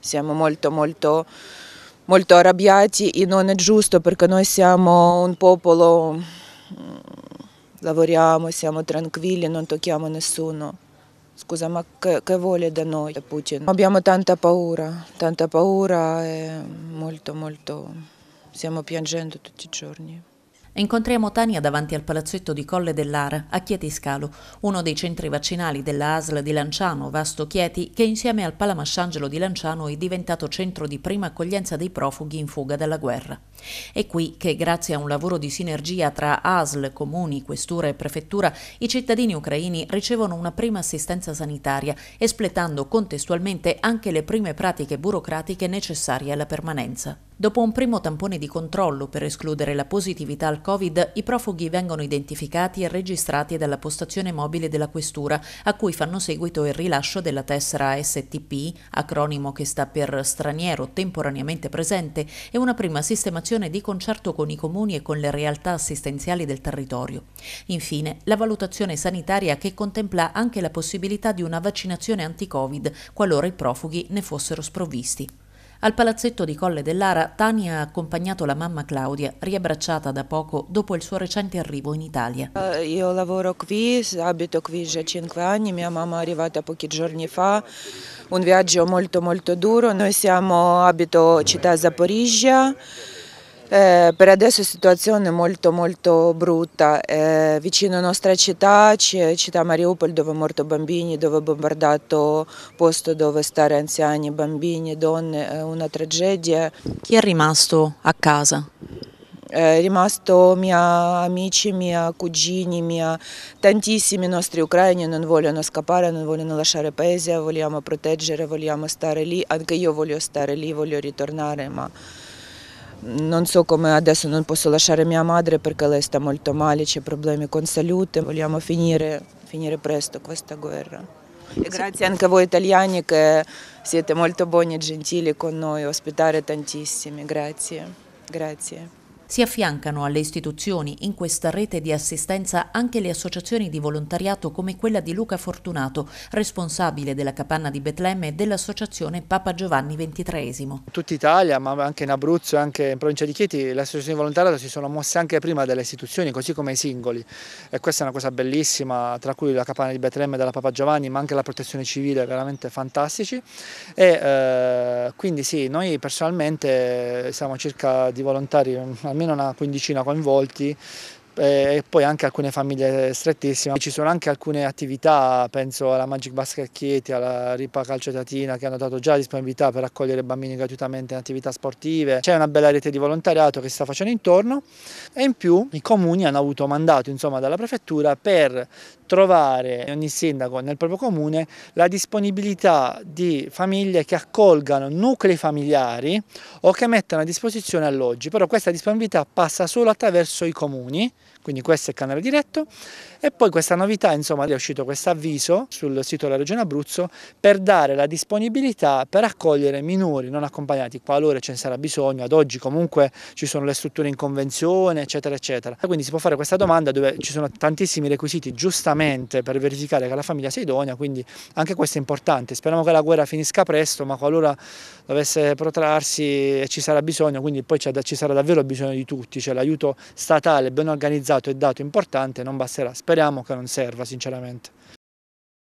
siamo molto molto molto arrabbiati e non è giusto perché noi siamo un popolo, mm, lavoriamo, siamo tranquilli, non tocchiamo nessuno. Scusa, ma che, che vuole da noi Putin? Abbiamo tanta paura, tanta paura e molto, molto, stiamo piangendo tutti i giorni. Incontriamo Tania davanti al palazzetto di Colle dell'Ara, a Chieti Scalo, uno dei centri vaccinali della ASL di Lanciano, Vasto Chieti, che insieme al Palamasciangelo di Lanciano è diventato centro di prima accoglienza dei profughi in fuga dalla guerra. È qui che, grazie a un lavoro di sinergia tra ASL, comuni, questura e prefettura, i cittadini ucraini ricevono una prima assistenza sanitaria, espletando contestualmente anche le prime pratiche burocratiche necessarie alla permanenza. Dopo un primo tampone di controllo per escludere la positività al Covid, i profughi vengono identificati e registrati dalla postazione mobile della questura, a cui fanno seguito il rilascio della tessera STP, acronimo che sta per straniero temporaneamente presente, e una prima sistemazione di concerto con i comuni e con le realtà assistenziali del territorio. Infine, la valutazione sanitaria che contempla anche la possibilità di una vaccinazione anti-Covid qualora i profughi ne fossero sprovvisti. Al palazzetto di Colle dell'Ara, Tania ha accompagnato la mamma Claudia, riabbracciata da poco dopo il suo recente arrivo in Italia. Eh, io lavoro qui, abito qui già 5 anni, mia mamma è arrivata pochi giorni fa, un viaggio molto molto duro, noi siamo, abito città Zaporizia, eh, per adesso la situazione è molto molto brutta, eh, vicino alla nostra città c'è città Mariupol dove sono morti bambini, dove è bombardato posto dove stare anziani, bambini, donne, è una tragedia. Chi è rimasto a casa? È rimasto miei amici, miei cugini, miei, tantissimi nostri ucraini non vogliono scappare, non vogliono lasciare paese, vogliamo proteggere, vogliamo stare lì, anche io voglio stare lì, voglio ritornare, ma non so come adesso non posso lasciare mia madre perché lei sta molto male, c'è problemi con salute, vogliamo finire, finire presto questa guerra. E grazie anche a voi italiani che siete molto buoni e gentili con noi, ospitare tantissimi, grazie. grazie. Si affiancano alle istituzioni in questa rete di assistenza anche le associazioni di volontariato come quella di Luca Fortunato, responsabile della capanna di Betlemme e dell'associazione Papa Giovanni XXIII. Tutta Italia, ma anche in Abruzzo e anche in provincia di Chieti, le associazioni di volontariato si sono mosse anche prima delle istituzioni, così come i singoli. E questa è una cosa bellissima, tra cui la capanna di Betlemme della Papa Giovanni, ma anche la protezione civile, veramente fantastici. E eh, quindi sì, noi personalmente siamo circa di volontari, almeno una quindicina coinvolti e poi anche alcune famiglie strettissime. Ci sono anche alcune attività, penso alla Magic Basket Chieti, alla Ripa Calcetatina che hanno dato già disponibilità per accogliere bambini gratuitamente in attività sportive. C'è una bella rete di volontariato che si sta facendo intorno e in più i comuni hanno avuto mandato insomma, dalla prefettura per trovare ogni sindaco nel proprio comune la disponibilità di famiglie che accolgano nuclei familiari o che mettano a disposizione alloggi, però questa disponibilità passa solo attraverso i comuni quindi questo è il canale diretto. E poi questa novità insomma è uscito questo avviso sul sito della regione Abruzzo per dare la disponibilità per accogliere minori non accompagnati qualora ce ne sarà bisogno. Ad oggi comunque ci sono le strutture in convenzione eccetera eccetera. Quindi si può fare questa domanda dove ci sono tantissimi requisiti giustamente per verificare che la famiglia sia idonea quindi anche questo è importante. Speriamo che la guerra finisca presto ma qualora dovesse protrarsi e ci sarà bisogno quindi poi ci sarà davvero bisogno di tutti cioè l'aiuto statale ben organizzato organizzato e dato importante non basterà, speriamo che non serva sinceramente.